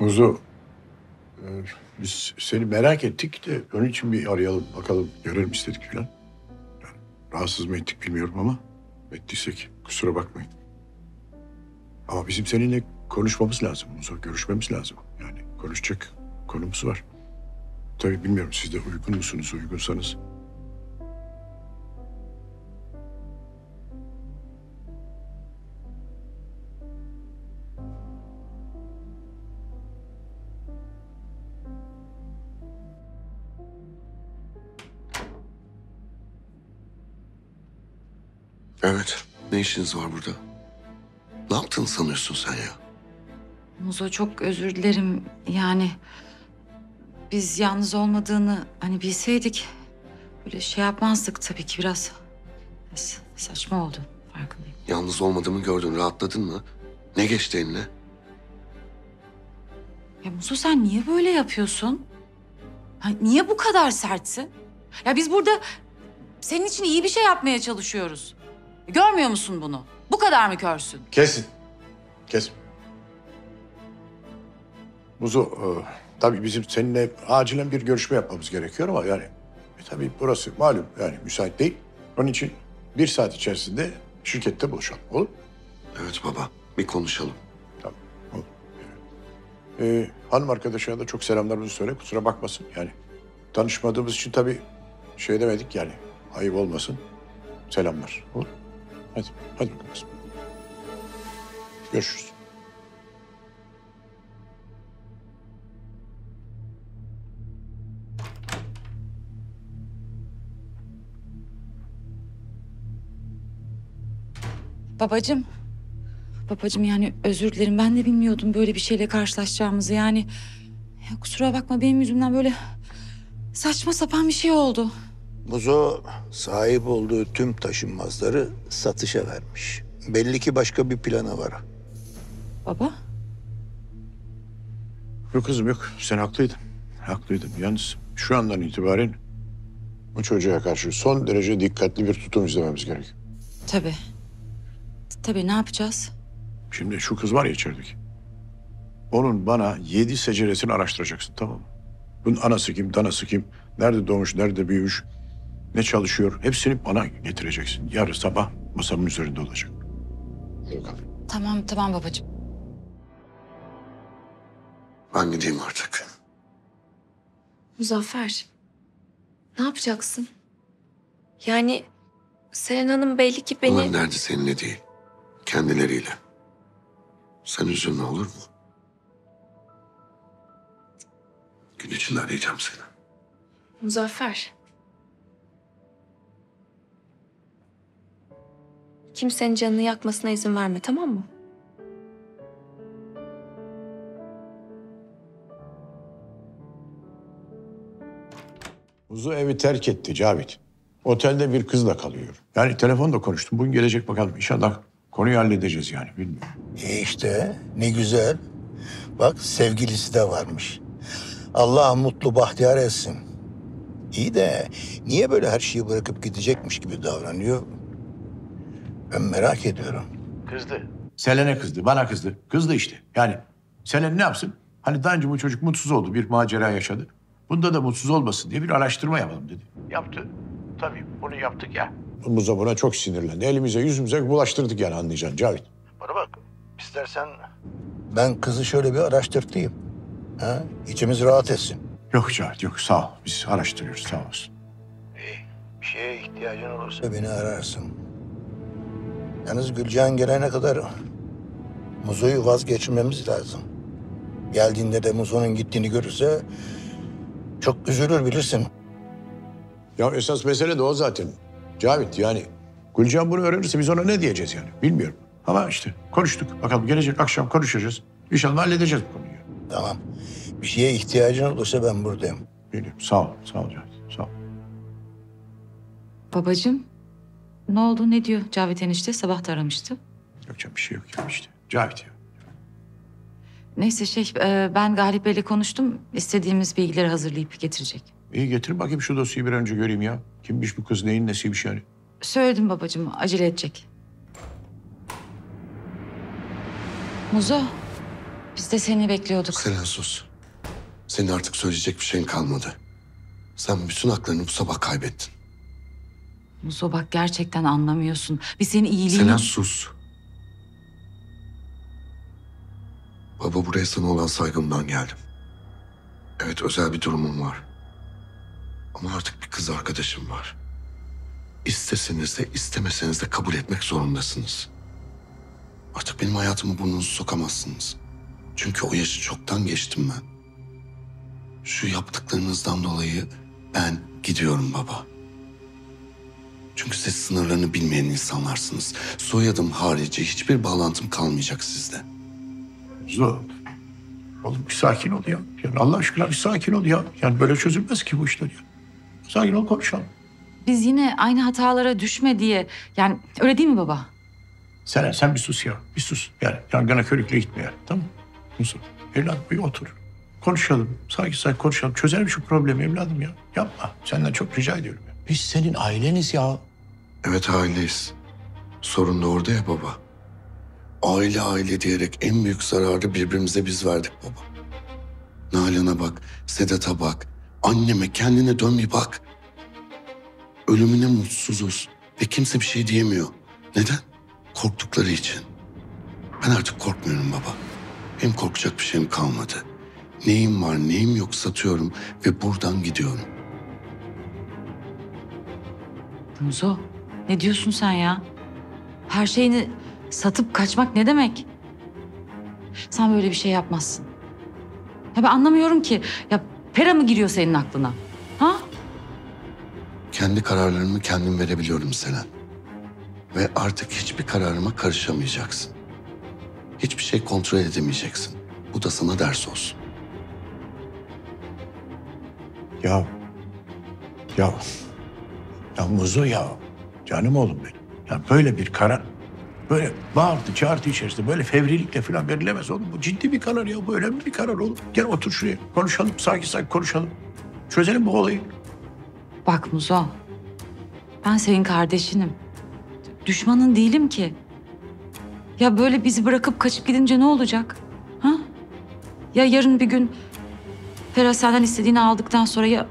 Muzo, e, biz seni merak ettik de onun için bir arayalım, bakalım, görelim istedik falan. Yani rahatsız mı ettik bilmiyorum ama ettiysek kusura bakmayın. Ama bizim seninle konuşmamız lazım Muzo, görüşmemiz lazım. Yani konuşacak konumuz var. Tabii bilmiyorum siz de uygun musunuz, uygunsanız. Evet. Ne işiniz var burada? Ne yaptığını sanıyorsun sen ya? Muzo çok özür dilerim. Yani biz yalnız olmadığını hani bilseydik böyle şey yapmazdık tabii ki biraz biraz saçma oldu farkındayım. Yalnız olmadığımı gördün. Rahatladın mı? Ne geçti eline? Ya Muzo sen niye böyle yapıyorsun? Ha, niye bu kadar sertsin? Ya biz burada senin için iyi bir şey yapmaya çalışıyoruz. Görmüyor musun bunu? Bu kadar mı körsün? Kesin. Kesin. Muzo, e, tabii bizim seninle acilen bir görüşme yapmamız gerekiyor ama yani e, tabii burası malum yani müsait değil. Onun için bir saat içerisinde şirkette buluşalım. Olur mu? Evet baba. Bir konuşalım. Tamam. Olur. E, hanım arkadaşına da çok selamlarımızı söyle. Kusura bakmasın yani. Tanışmadığımız için tabii şey demedik yani. Ayıp olmasın. Selamlar. Olur. Hadi. Hadi bakalım. Görüşürüz. Babacığım. Babacığım yani özür dilerim. Ben de bilmiyordum böyle bir şeyle karşılaşacağımızı. Yani ya kusura bakma benim yüzümden böyle saçma sapan bir şey oldu. Muzo sahip olduğu tüm taşınmazları satışa vermiş. Belli ki başka bir planı var. Baba. Yok kızım yok. Sen haklıydın. Haklıydın. Yalnız şu andan itibaren bu çocuğa karşı son derece dikkatli bir tutum izlememiz gerek. Tabii. Tabii ne yapacağız? Şimdi şu kız var ya içerideki. Onun bana yedi seceresini araştıracaksın tamam mı? Bunun anası kim, danası kim, nerede doğmuş, nerede büyümüş, ne çalışıyor hepsini bana getireceksin. Yarın sabah masamın üzerinde olacak. Bakalım. Tamam tamam babacığım. Ben gideyim artık. Muzaffer, ne yapacaksın? Yani Selen Hanım belli ki beni... Onların derdi seninle değil. Kendileriyle. Sen üzülme olur mu? Gün içinde arayacağım seni. Muzaffer. Kimsenin canını yakmasına izin verme tamam mı? Muzu evi terk etti Cavit. Otelde bir kızla kalıyor. Yani telefonda konuştum. Bugün gelecek bakalım. İnşallah konuyu halledeceğiz yani bilmiyorum. E işte ne güzel. Bak sevgilisi de varmış. Allah mutlu bahtiyar etsin. İyi de niye böyle her şeyi bırakıp gidecekmiş gibi davranıyor? Ben merak ediyorum. Kızdı. Selen'e kızdı, bana kızdı. Kızdı işte. Yani Selen ne yapsın? Hani daha önce bu çocuk mutsuz oldu, bir macera yaşadı. Bunda da mutsuz olmasın diye bir araştırma yapalım dedi. Yaptı. Tabii bunu yaptık ya. Muza buna çok sinirlendi. Elimize yüzümüze bulaştırdık yani anlayacaksın Cavit. Bana bak. İstersen... Ben kızı şöyle bir araştırtayım. Ha? İçimiz rahat etsin. Yok Cavit yok sağ ol. Biz araştırıyoruz sağ olsun. Bir şeye ihtiyacın olursa beni ararsın. Yalnız Gülcan gelene kadar Muzo'yu vazgeçirmemiz lazım. Geldiğinde de Muzo'nun gittiğini görürse çok üzülür bilirsin. Ya esas mesele de o zaten. Cavit yani Gülcan bunu öğrenirse biz ona ne diyeceğiz yani bilmiyorum. Ama işte konuştuk. Bakalım gelecek akşam konuşacağız. İnşallah halledeceğiz bu konuyu. Tamam. Bir şeye ihtiyacın olursa ben buradayım. Biliyorum. Sağ ol. Sağ ol Cavit. Sağ ol. Babacığım. Ne oldu? Ne diyor Cavit enişte? Sabah da aramıştı. Yok canım bir şey yok ya işte. Cavit ya. Neyse şey e, ben Galip Bey'le konuştum. İstediğimiz bilgileri hazırlayıp getirecek. İyi getir bakayım şu dosyayı bir önce göreyim ya. Kimmiş bu kız neyin nesiymiş yani. Söyledim babacığım acele edecek. Muzo Biz de seni bekliyorduk. Selen sus. Senin artık söyleyecek bir şeyin kalmadı. Sen bütün haklarını bu sabah kaybettin. Muzo bak gerçekten anlamıyorsun. Biz senin iyiliğini... Selen sus. Baba buraya sana olan saygımdan geldim. Evet özel bir durumum var. Ama artık bir kız arkadaşım var. İsteseniz de istemeseniz de kabul etmek zorundasınız. Artık benim hayatıma burnunuzu sokamazsınız. Çünkü o yaşı çoktan geçtim ben. Şu yaptıklarınızdan dolayı ben gidiyorum baba. Çünkü siz sınırlarını bilmeyen insanlarsınız. Soyadım harici hiçbir bağlantım kalmayacak sizde. Zor. Oğlum bir sakin ol ya. Yani Allah aşkına bir sakin ol ya. Yani böyle çözülmez ki bu işler ya. Sakin ol konuşalım. Biz yine aynı hatalara düşme diye... Yani öyle değil mi baba? Selen sen bir sus ya. Bir sus. Yani yangına körükle gitme yani. Tamam mı? Musa. Evladım bir otur. Konuşalım. Sakin sakin konuşalım. Çözelim şu problemi evladım ya. Yapma. Senden çok rica ediyorum ya. Biz senin aileniz ya. Evet aileyiz. Sorun da orada ya baba. Aile aile diyerek en büyük zararı birbirimize biz verdik baba. Nalan'a bak, Sedat'a bak. Anneme kendine dön bir bak. Ölümüne mutsuzuz ve kimse bir şey diyemiyor. Neden? Korktukları için. Ben artık korkmuyorum baba. Benim korkacak bir şeyim kalmadı. Neyim var neyim yok satıyorum ve buradan gidiyorum. Muzo ne diyorsun sen ya? Her şeyini satıp kaçmak ne demek? Sen böyle bir şey yapmazsın. Ya ben anlamıyorum ki. Ya pera mı giriyor senin aklına? Ha? Kendi kararlarımı kendim verebiliyorum Selen. Ve artık hiçbir kararıma karışamayacaksın. Hiçbir şey kontrol edemeyeceksin. Bu da sana ders olsun. Ya. Ya. Ya Muzo ya. Canım oğlum benim. Ya böyle bir karar. Böyle bağırtı çağırtı içerisinde böyle fevrilikle falan verilemez oğlum. Bu ciddi bir karar ya. Bu önemli bir karar oğlum. Gel otur şuraya. Konuşalım. Sakin sakin konuşalım. Çözelim bu olayı. Bak Muzo. Ben senin kardeşinim. Düşmanın değilim ki. Ya böyle bizi bırakıp kaçıp gidince ne olacak? Ha? Ya yarın bir gün Ferhat senden istediğini aldıktan sonra ya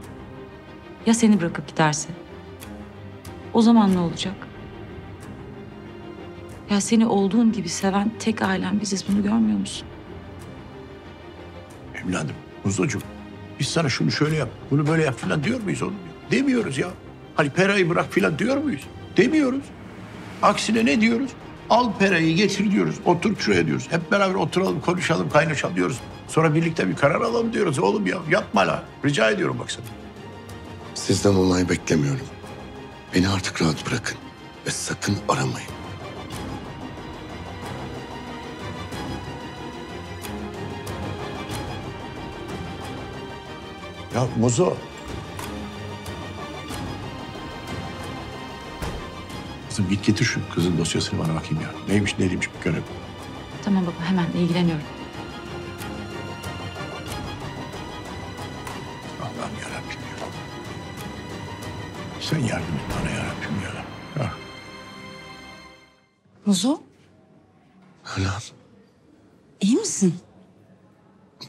ya seni bırakıp giderse? O zaman ne olacak? Ya seni olduğun gibi seven tek ailen biziz bunu görmüyor musun? Evladım, Muzocuğum. Biz sana şunu şöyle yap, bunu böyle yap falan diyor muyuz oğlum? Demiyoruz ya. Hani perayı bırak falan diyor muyuz? Demiyoruz. Aksine ne diyoruz? Al perayı getir diyoruz. Otur şuraya diyoruz. Hep beraber oturalım, konuşalım, kaynaşalım diyoruz. Sonra birlikte bir karar alalım diyoruz. Oğlum ya yapma la. Rica ediyorum bak sana. Sizden onay beklemiyorum. Beni artık rahat bırakın. Ve sakın aramayın. Ya Muzo. Kızım git getir şu kızın dosyasını bana bakayım ya. Neymiş ne değilmiş bir görelim. Tamam baba hemen ilgileniyorum. Muzo Nalan, iyi misin?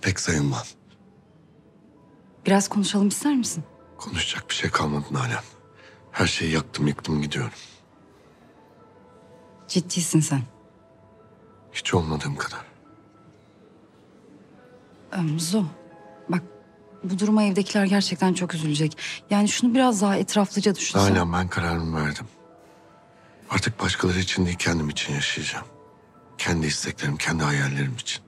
pek sayılmam. Biraz konuşalım ister misin? Konuşacak bir şey kalmadı Nalan. Her şeyi yaktım yıktım gidiyorum. Ciddisin sen. Hiç olmadığım kadar. Ee, Muzo, bak bu duruma evdekiler gerçekten çok üzülecek. Yani şunu biraz daha etraflıca düşünsen. Nalan ben kararımı verdim. Artık başkaları için değil kendim için yaşayacağım. Kendi isteklerim, kendi hayallerim için.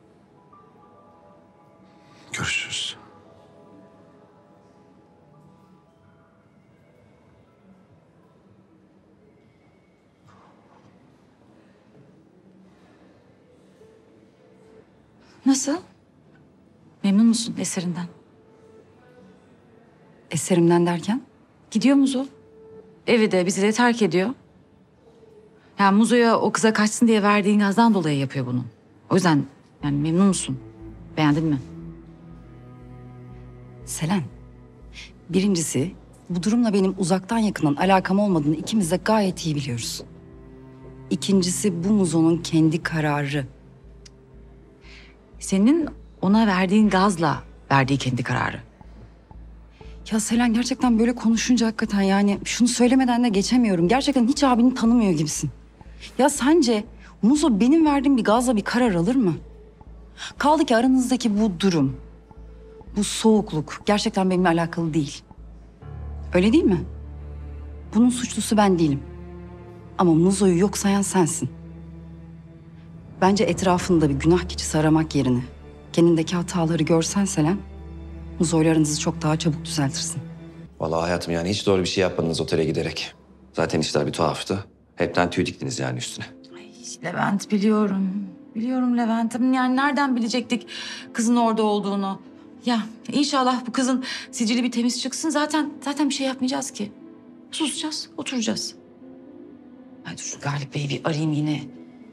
Görüşürüz. Nasıl? Memnun musun eserinden? Eserimden derken? Gidiyor Muzo. Evi de bizi de terk ediyor. Yani Muzo'ya o kıza kaçsın diye verdiğin gazdan dolayı yapıyor bunu. O yüzden yani memnun musun? Beğendin mi? Selen, birincisi bu durumla benim uzaktan yakından alakam olmadığını ikimiz de gayet iyi biliyoruz. İkincisi bu Muzo'nun kendi kararı. senin ona verdiğin gazla verdiği kendi kararı. Ya Selen gerçekten böyle konuşunca hakikaten yani şunu söylemeden de geçemiyorum. Gerçekten hiç abini tanımıyor gibisin. Ya sence Muzo benim verdiğim bir gazla bir karar alır mı? Kaldı ki aranızdaki bu durum, bu soğukluk gerçekten benimle alakalı değil. Öyle değil mi? Bunun suçlusu ben değilim. Ama Muzo'yu yok sayan sensin. Bence etrafında bir günah keçisi aramak yerine kendindeki hataları görsen Selen, Muzo'yla aranızı çok daha çabuk düzeltirsin. Vallahi hayatım yani hiç doğru bir şey yapmadınız otele giderek. Zaten işler bir tuhaftı. Hepten tüy diktiniz yani üstüne. Levent biliyorum. Biliyorum Levent'im. Yani nereden bilecektik kızın orada olduğunu? Ya inşallah bu kızın sicili bir temiz çıksın. Zaten zaten bir şey yapmayacağız ki. Susacağız, oturacağız. Ay dur Galip Bey'i bir arayayım yine.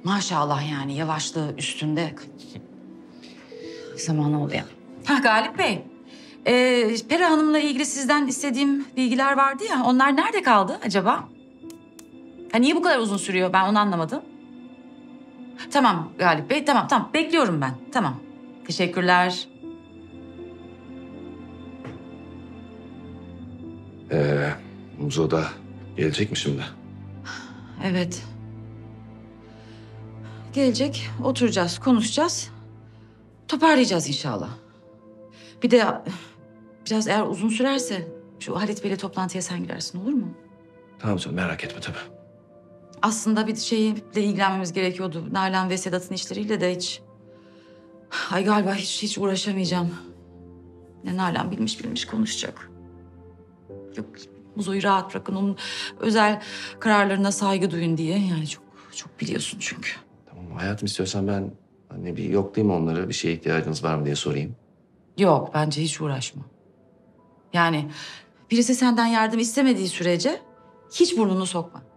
Maşallah yani yavaşlığı üstünde. Zamanı oluyor. Ha Galip Bey. Ee, Peri Hanım'la ilgili sizden istediğim bilgiler vardı ya. Onlar nerede kaldı acaba? Ha, niye bu kadar uzun sürüyor? Ben onu anlamadım. Tamam Galip Bey, tamam tamam. Bekliyorum ben. Tamam. Teşekkürler. Ee, Muzo da gelecek mi şimdi? Evet. Gelecek, oturacağız, konuşacağız. Toparlayacağız inşallah. Bir de biraz eğer uzun sürerse şu Halit Bey'le toplantıya sen girersin olur mu? Tamam canım merak etme tabii. Aslında bir şeyle ilgilenmemiz gerekiyordu. Nalan ve Sedat'ın işleriyle de hiç... Ay galiba hiç hiç uğraşamayacağım. Ne Nalan bilmiş bilmiş konuşacak. Yok Muzo'yu rahat bırakın. Onun özel kararlarına saygı duyun diye. Yani çok çok biliyorsun çünkü. Tamam hayatım istiyorsan ben hani bir yoklayayım onları. Bir şeye ihtiyacınız var mı diye sorayım. Yok bence hiç uğraşma. Yani birisi senden yardım istemediği sürece hiç burnunu sokma.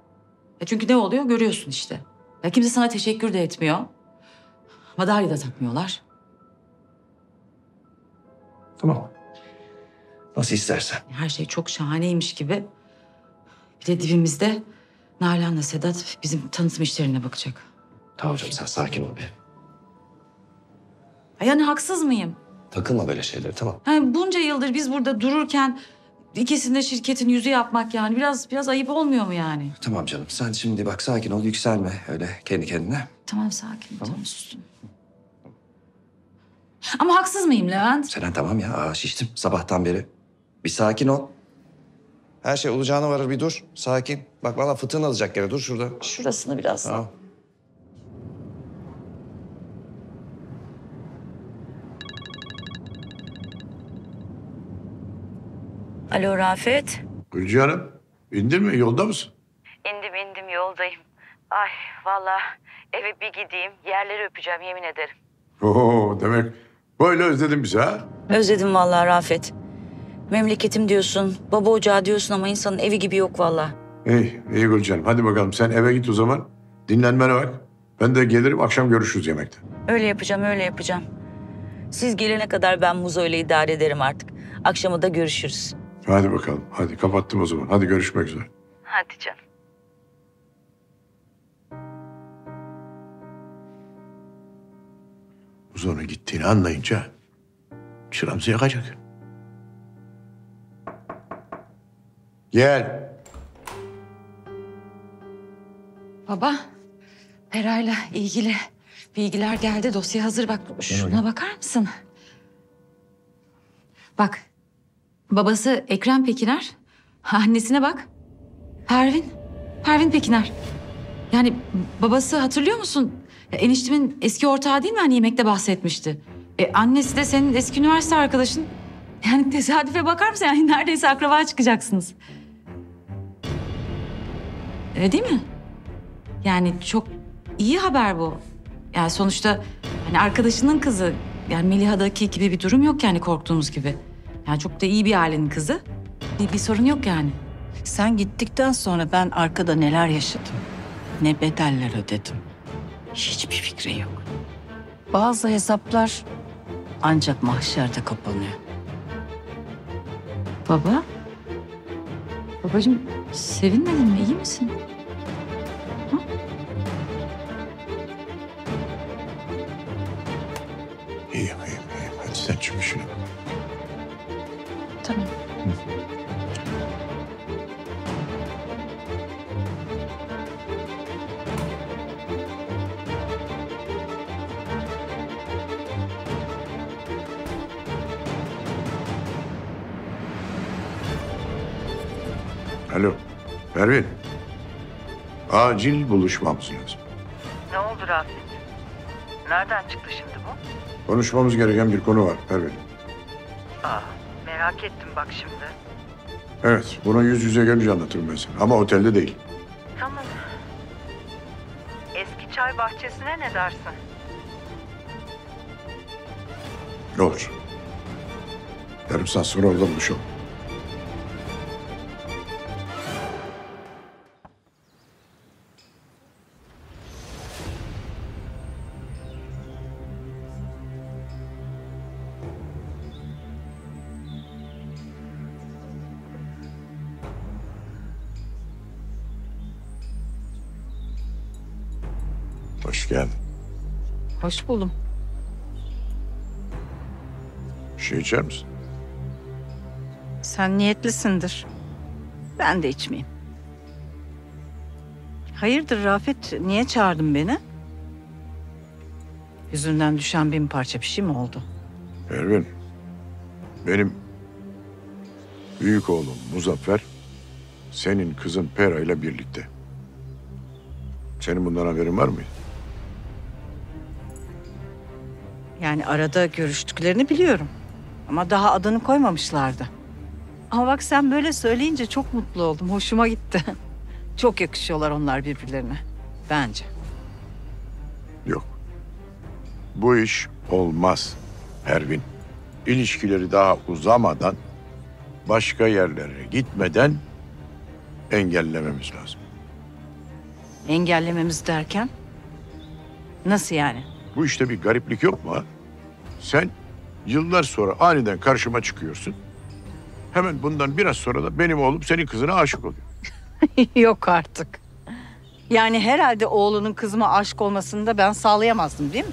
Ya çünkü ne oluyor görüyorsun işte. Ya kimse sana teşekkür de etmiyor. Madalya da takmıyorlar. Tamam. Nasıl istersen. Her şey çok şahaneymiş gibi. Bir de dibimizde Nalan'la Sedat bizim tanıtım işlerine bakacak. Tamam canım sen sakin ol. Ay Yani haksız mıyım? Takılma böyle şeylere tamam. Yani bunca yıldır biz burada dururken ikisinde şirketin yüzü yapmak yani biraz biraz ayıp olmuyor mu yani? Tamam canım sen şimdi bak sakin ol yükselme öyle kendi kendine. Tamam sakin tamam, sustum. Ama haksız mıyım Levent? Selen tamam ya aa, şiştim sabahtan beri. Bir sakin ol. Her şey olacağına varır bir dur. Sakin. Bak valla fıtığın alacak yere dur şurada. Şurasını biraz. Tamam. Alo Rafet. Gülce Hanım, indin mi? Yolda mısın? İndim indim yoldayım. Ay vallahi eve bir gideyim yerleri öpeceğim yemin ederim. Oo, demek böyle özledin bizi ha? Özledim vallahi Rafet. Memleketim diyorsun, baba ocağı diyorsun ama insanın evi gibi yok vallahi. İyi, iyi Gülce Hanım. Hadi bakalım sen eve git o zaman. Dinlenmene bak. Ben de gelirim akşam görüşürüz yemekte. Öyle yapacağım öyle yapacağım. Siz gelene kadar ben Muzo ile idare ederim artık. Akşama da görüşürüz. Hadi bakalım. Hadi kapattım o zaman. Hadi görüşmek üzere. Hadi canım. Uzun'un gittiğini anlayınca çıramızı yakacak. Gel. Baba, Pera'yla ilgili bilgiler geldi. Dosya hazır. Bak şuna bakar mısın? Bak, babası Ekrem Pekiner. Annesine bak. Pervin. Pervin Pekiner. Yani babası hatırlıyor musun? Ya, eniştemin eski ortağı değil mi? Hani yemekte bahsetmişti. E, annesi de senin eski üniversite arkadaşın. Yani tesadüfe bakar mısın? Yani neredeyse akraba çıkacaksınız. Öyle değil mi? Yani çok iyi haber bu. Yani sonuçta hani arkadaşının kızı. Yani Meliha'daki gibi bir durum yok yani korktuğumuz gibi. Yani çok da iyi bir ailenin kızı. Bir, bir sorun yok yani. Sen gittikten sonra ben arkada neler yaşadım. Ne bedeller ödedim. Hiçbir fikrin yok. Bazı hesaplar ancak mahşerde kapanıyor. Baba? Babacığım sevinmedin mi? İyi misin? Pervin. Acil buluşmamız lazım. Ne oldu Rafet? Nereden çıktı şimdi bu? Konuşmamız gereken bir konu var Pervin. Aa, merak ettim bak şimdi. Evet, bunu yüz yüze gelince anlatırım ben sana. Ama otelde değil. Tamam. Eski çay bahçesine ne dersin? Ne olur. Yarım saat sonra orada buluşalım. Hoş buldum. Bir şey içer misin? Sen niyetlisindir. Ben de içmeyeyim. Hayırdır Rafet? Niye çağırdın beni? Yüzünden düşen bin parça bir şey mi oldu? Pervin, benim büyük oğlum Muzaffer senin kızın Pera ile birlikte. Senin bundan haberin var mı? Yani arada görüştüklerini biliyorum. Ama daha adını koymamışlardı. Ama bak sen böyle söyleyince çok mutlu oldum. Hoşuma gitti. Çok yakışıyorlar onlar birbirlerine. Bence. Yok. Bu iş olmaz Pervin. İlişkileri daha uzamadan, başka yerlere gitmeden engellememiz lazım. Engellememiz derken? Nasıl yani? Bu işte bir gariplik yok mu ha? Sen yıllar sonra aniden karşıma çıkıyorsun. Hemen bundan biraz sonra da benim oğlum senin kızına aşık oluyor. Yok artık. Yani herhalde oğlunun kızıma aşık olmasını da ben sağlayamazdım değil mi?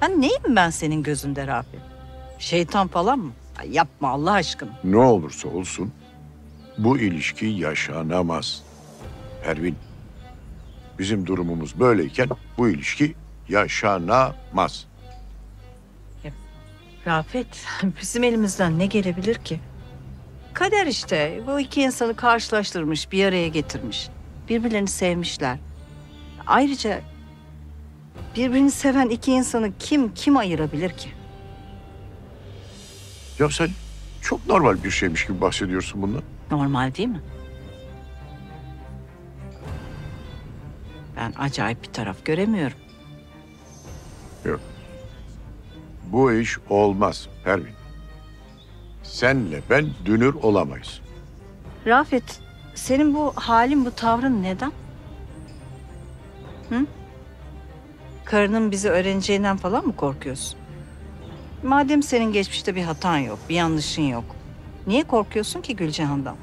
Ha neyim ben senin gözünde Rafi? Şeytan falan mı? Ay yapma Allah aşkına. Ne olursa olsun bu ilişki yaşanamaz. Pervin, bizim durumumuz böyleyken bu ilişki yaşanamaz. Rafet, bizim elimizden ne gelebilir ki? Kader işte. Bu iki insanı karşılaştırmış, bir araya getirmiş. Birbirlerini sevmişler. Ayrıca birbirini seven iki insanı kim kim ayırabilir ki? Ya sen çok normal bir şeymiş gibi bahsediyorsun bundan. Normal değil mi? Ben acayip bir taraf göremiyorum. Bu iş olmaz Pervin. Senle ben dünür olamayız. Rafet, senin bu halin, bu tavrın neden? Hı? Karının bizi öğreneceğinden falan mı korkuyorsun? Madem senin geçmişte bir hatan yok, bir yanlışın yok. Niye korkuyorsun ki Gülcihan'dan?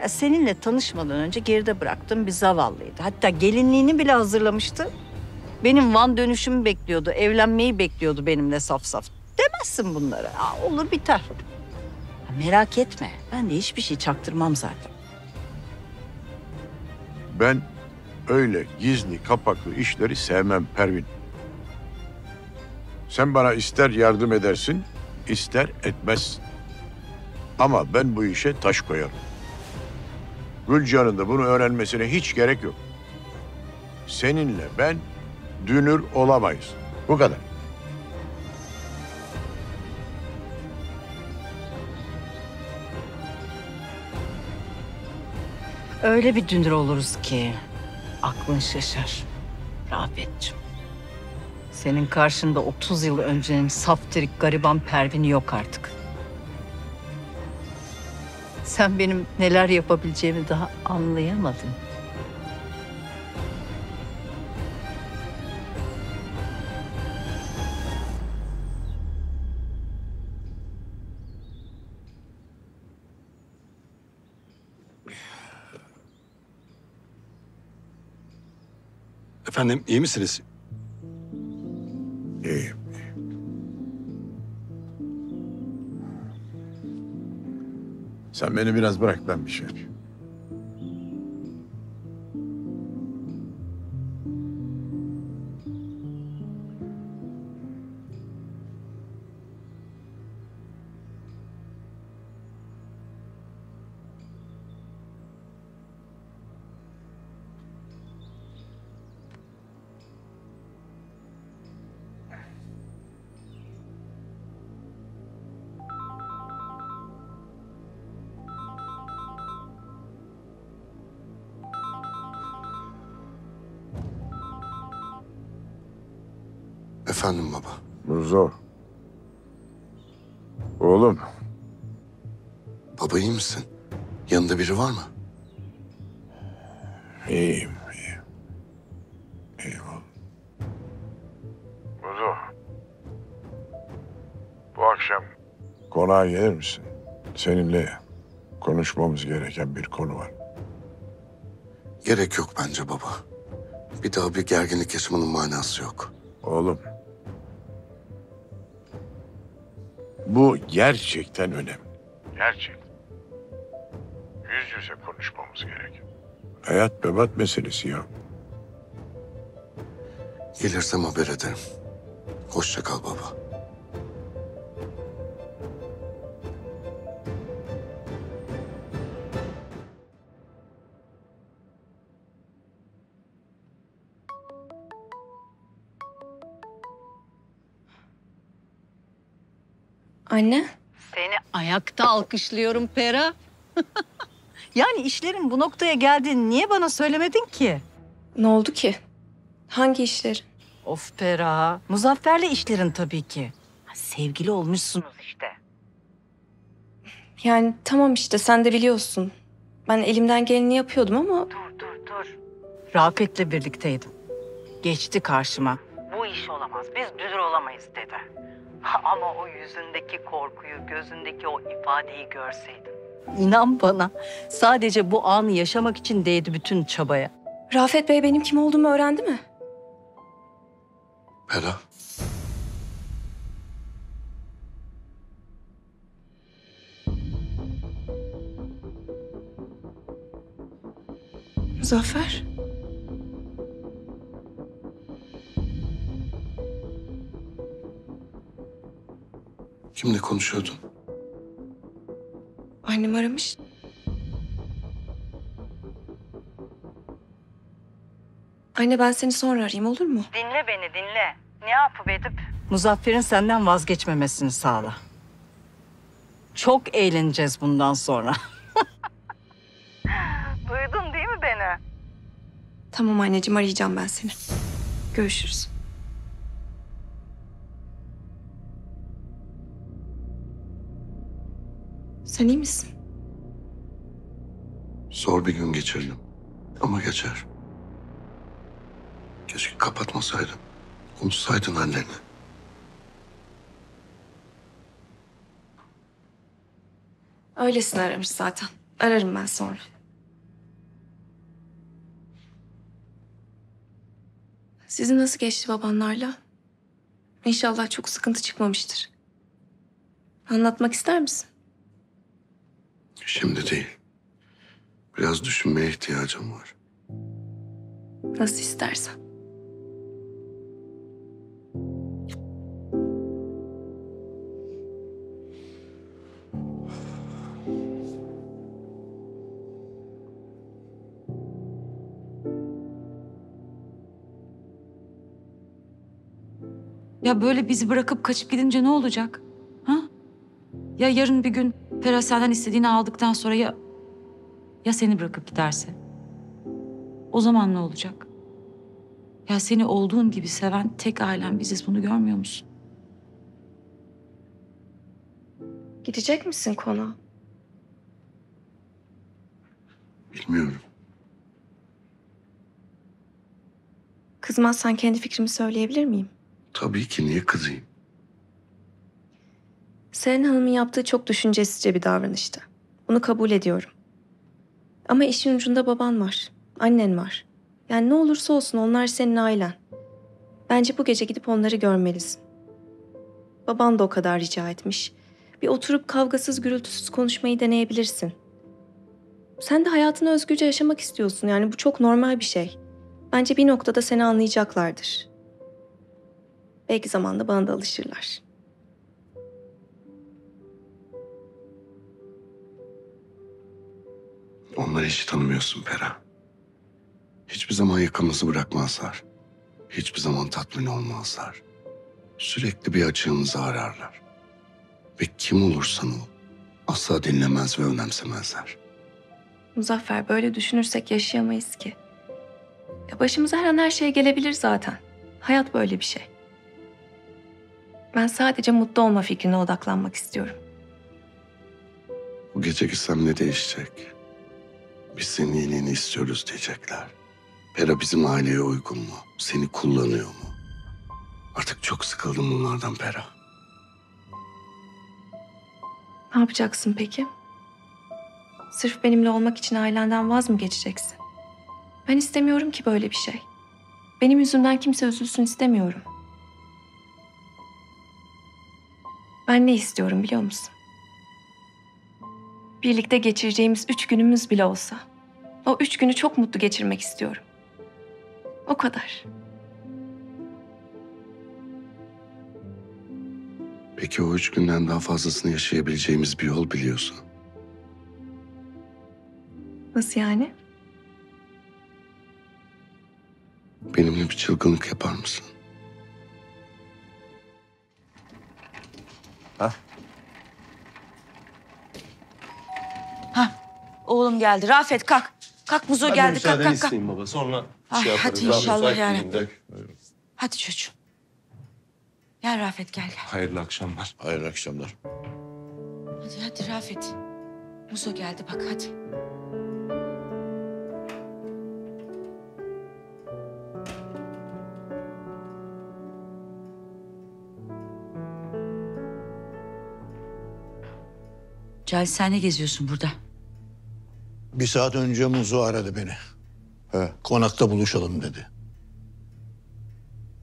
Ya seninle tanışmadan önce geride bıraktığım bir zavallıydı. Hatta gelinliğini bile hazırlamıştı. Benim Van dönüşümü bekliyordu, evlenmeyi bekliyordu benimle saf saf. Demezsin bunları. Aa, olur biter. Ya merak etme, ben de hiçbir şey çaktırmam zaten. Ben öyle gizli kapaklı işleri sevmem Pervin. Sen bana ister yardım edersin, ister etmezsin. Ama ben bu işe taş koyarım. Gülcan'ın da bunu öğrenmesine hiç gerek yok. Seninle ben dünür olamayız. Bu kadar. Öyle bir dünür oluruz ki aklın şaşar. Rafetciğim. Senin karşında 30 yıl öncenin saftirik gariban Pervin'i yok artık. Sen benim neler yapabileceğimi daha anlayamadın. Efendim iyi misiniz? İyiyim. Sen beni biraz bırak ben bir şey yapayım. Efendim baba. Muzo. Oğlum. Baba iyi misin? Yanında biri var mı? İyiyim, iyiyim. İyiyim oğlum. Muzo. Bu akşam konağa gelir misin? Seninle konuşmamız gereken bir konu var. Gerek yok bence baba. Bir daha bir gerginlik yaşamanın manası yok. Oğlum. Bu gerçekten önemli. Gerçekten. Yüz yüze konuşmamız gerek. Hayat bebat meselesi ya. Gelirsem haber ederim. Hoşça kal baba. Anne, Seni ayakta alkışlıyorum Pera. yani işlerin bu noktaya geldiğini niye bana söylemedin ki? ne oldu ki? Hangi işleri? Of Pera. Muzaffer'le işlerin tabii ki. Ha, Sevgili olmuşsunuz işte. Yani tamam işte sen de biliyorsun. Ben elimden geleni yapıyordum ama Dur dur dur. Rafet'le birlikteydim. Geçti karşıma. Bu iş olamaz. Biz müdür olamayız dedi. Ama o yüzündeki korkuyu, gözündeki o ifadeyi görseydin. İnan bana sadece bu anı yaşamak için değdi bütün çabaya. Rafet Bey benim kim olduğumu öğrendi mi? Bela. Muzaffer. Kimle konuşuyordun? Annem aramış. Anne ben seni sonra arayayım olur mu? Dinle beni dinle. Ne yapıp edip? Muzaffer'in senden vazgeçmemesini sağla. Çok eğleneceğiz bundan sonra. Duydun değil mi beni? Tamam anneciğim arayacağım ben seni. Görüşürüz. Sen iyi misin? Zor bir gün geçirdim. Ama geçer. Keşke kapatmasaydın. Konuşsaydın annenle. Öylesine aramış zaten. Ararım ben sonra. Sizin nasıl geçti babanlarla? İnşallah çok sıkıntı çıkmamıştır. Anlatmak ister misin? Şimdi değil. Biraz düşünmeye ihtiyacım var. Nasıl istersen. Ya böyle bizi bırakıp kaçıp gidince ne olacak? Ha? Ya yarın bir gün Ferhat senden istediğini aldıktan sonra ya... Ya seni bırakıp giderse? O zaman ne olacak? Ya seni olduğun gibi seven tek ailen biziz bunu görmüyor musun? Gidecek misin konağa? Bilmiyorum. Kızmazsan kendi fikrimi söyleyebilir miyim? Tabii ki niye kızayım? Seren Hanım'ın yaptığı çok düşüncesizce bir davranıştı. Bunu kabul ediyorum. Ama işin ucunda baban var. Annen var. Yani ne olursa olsun onlar senin ailen. Bence bu gece gidip onları görmelisin. Baban da o kadar rica etmiş. Bir oturup kavgasız gürültüsüz konuşmayı deneyebilirsin. Sen de hayatını özgürce yaşamak istiyorsun. Yani bu çok normal bir şey. Bence bir noktada seni anlayacaklardır. Belki zamanla bana da alışırlar. Onları hiç tanımıyorsun Pera. Hiçbir zaman yakamızı bırakmazlar. Hiçbir zaman tatmin olmazlar. Sürekli bir açığımızı ararlar. Ve kim olursan ol, asla dinlemez ve önemsemezler. Muzaffer böyle düşünürsek yaşayamayız ki. Ya başımıza her an her şey gelebilir zaten. Hayat böyle bir şey. Ben sadece mutlu olma fikrine odaklanmak istiyorum. Bu gece gitsem ne değişecek? Biz senin iyiliğini istiyoruz diyecekler. Pera bizim aileye uygun mu? Seni kullanıyor mu? Artık çok sıkıldım bunlardan Pera. Ne yapacaksın peki? Sırf benimle olmak için ailenden vaz mı geçeceksin? Ben istemiyorum ki böyle bir şey. Benim yüzümden kimse üzülsün istemiyorum. Ben ne istiyorum biliyor musun? Birlikte geçireceğimiz üç günümüz bile olsa. O üç günü çok mutlu geçirmek istiyorum. O kadar. Peki o üç günden daha fazlasını yaşayabileceğimiz bir yol biliyorsun. Nasıl yani? Benimle bir çılgınlık yapar mısın? Oğlum geldi. Rafet kalk. Kalk Muzo geldi. Kalk kalk kalk. baba. Sonra Ay, şey hadi yaparız. inşallah Müsait yani. Hadi çocuğum. Gel Rafet gel gel. Hayırlı akşamlar. Hayırlı akşamlar. Hadi hadi Rafet. Muzo geldi bak hadi. Cahil sen ne geziyorsun burada? Bir saat önce Muzo aradı beni. He. Konakta buluşalım dedi.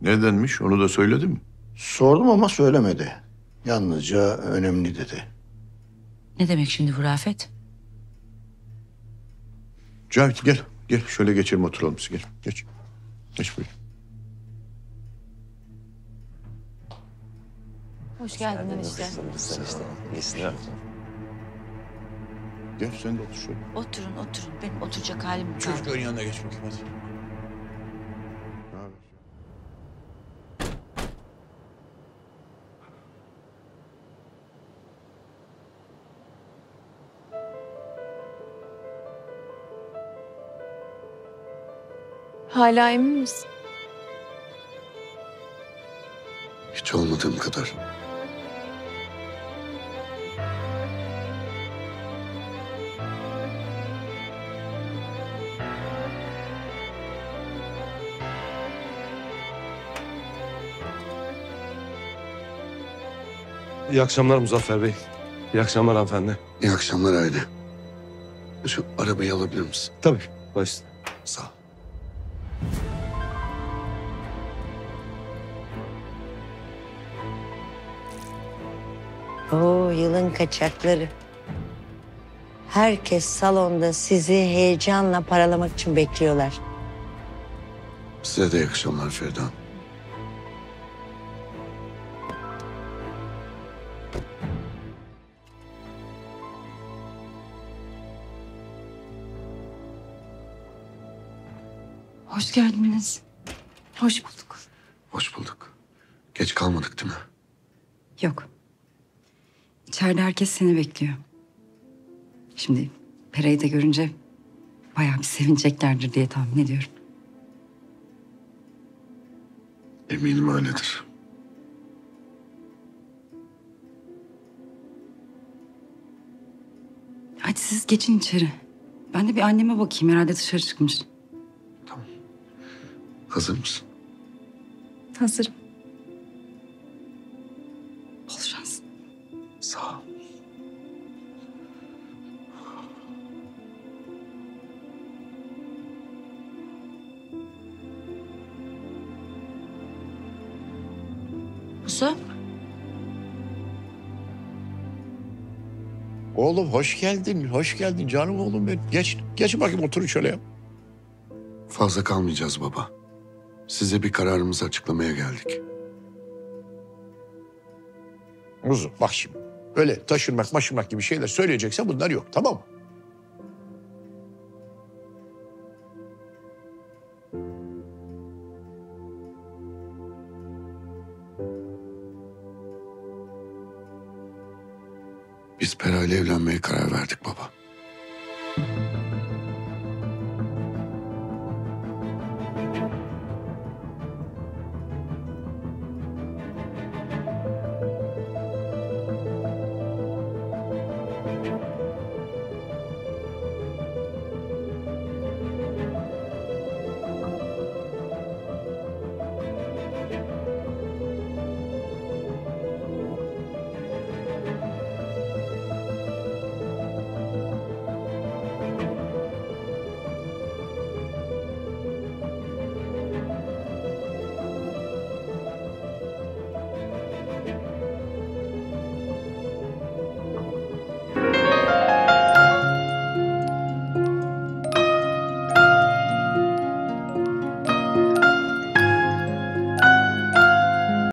Nedenmiş onu da söyledim mi? Sordum ama söylemedi. Yalnızca önemli dedi. Ne demek şimdi bu Rafet? Cavit gel. Gel şöyle geçelim oturalım biz gel. Geç. Geç buyur. Hoş geldin enişte. Gel sen de otur şöyle. Oturun oturun. Benim oturacak halim yok. Çocukların yanına geç bakayım hadi. Hala emin misin? Hiç olmadığım kadar. İyi akşamlar Muzaffer Bey. İyi akşamlar hanımefendi. İyi akşamlar Aile. Şu arabayı alabilir misin? Tabii. Baş. Sağ ol. Oo yılın kaçakları. Herkes salonda sizi heyecanla paralamak için bekliyorlar. Size de iyi akşamlar Hanım. Hoş geldiniz. Hoş bulduk. Hoş bulduk. Geç kalmadık değil mi? Yok. İçeride herkes seni bekliyor. Şimdi Pera'yı da görünce bayağı bir sevineceklerdir diye tahmin ediyorum. Eminim öyledir. Hadi siz geçin içeri. Ben de bir anneme bakayım. Herhalde dışarı çıkmış. Hazır mısın? Hazırım. Bol şans. Sağ ol. Muzo. Oğlum hoş geldin, hoş geldin canım oğlum benim. Geç, geç bakayım otur şöyle. Fazla kalmayacağız baba. Size bir kararımızı açıklamaya geldik. Muzu bak şimdi. Öyle taşırmak maşırmak gibi şeyler söyleyeceksen bunlar yok tamam mı? Biz Pera ile evlenmeye karar verdik baba.